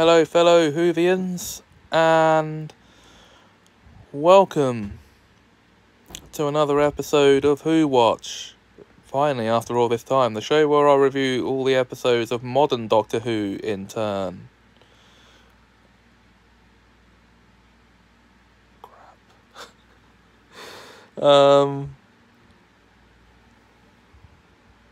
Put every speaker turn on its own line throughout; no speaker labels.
Hello, fellow Whovians, and welcome to another episode of Who Watch. Finally, after all this time, the show where I review all the episodes of modern Doctor Who in turn. Crap. um.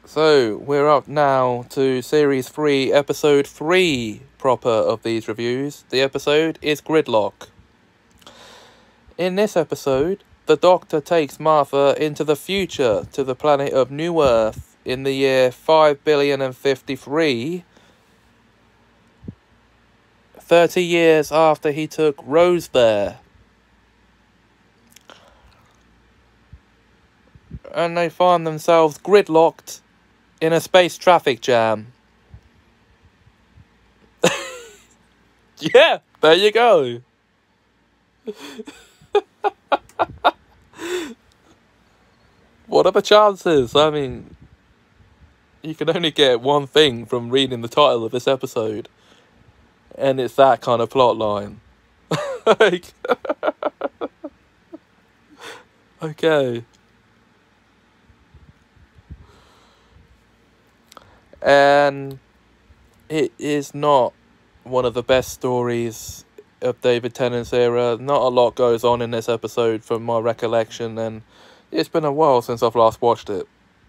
So, we're up now to Series 3, Episode 3 proper of these reviews. The episode is Gridlock. In this episode, the Doctor takes Martha into the future to the planet of New Earth in the year 5 billion and 53, 30 years after he took Rose there. And they find themselves gridlocked in a space traffic jam. yeah, there you go. what are the chances? I mean, you can only get one thing from reading the title of this episode, and it's that kind of plot line. okay. And it is not one of the best stories of David Tennant's era. Not a lot goes on in this episode from my recollection, and it's been a while since I've last watched it,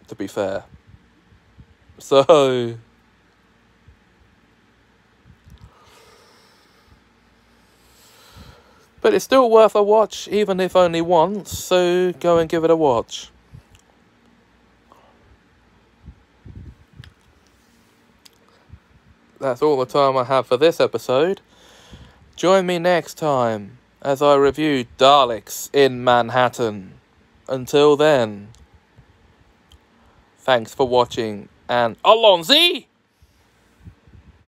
to be fair. So. But it's still worth a watch, even if only once, so go and give it a watch. That's all the time I have for this episode. Join me next time as I review Daleks in Manhattan. Until then, thanks for watching and Allons-y!